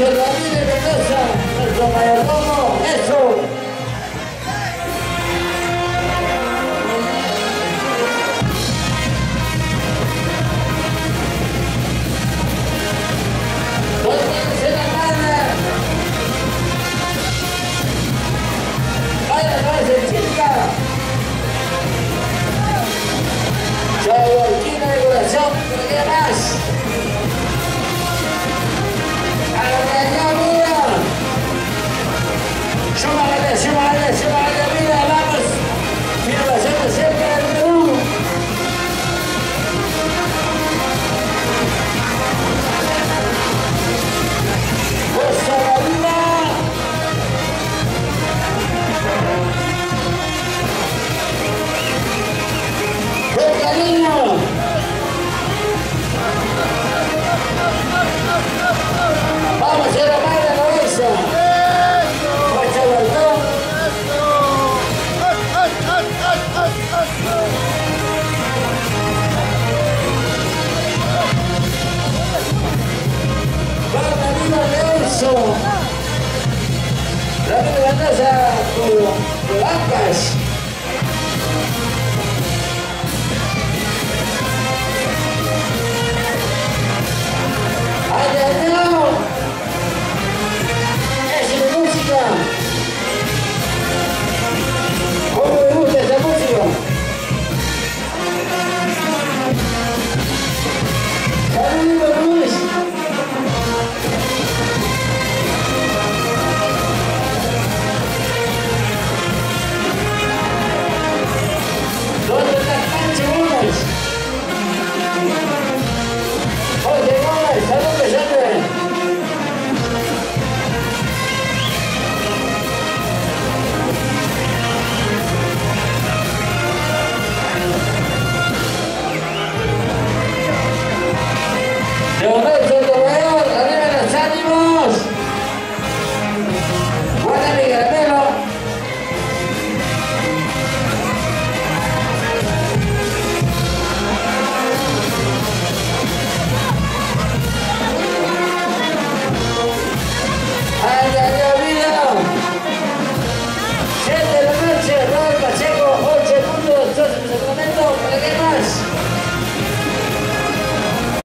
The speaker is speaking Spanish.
José Ramírez Mendoza, nuestro mayordomo. Sierra Madre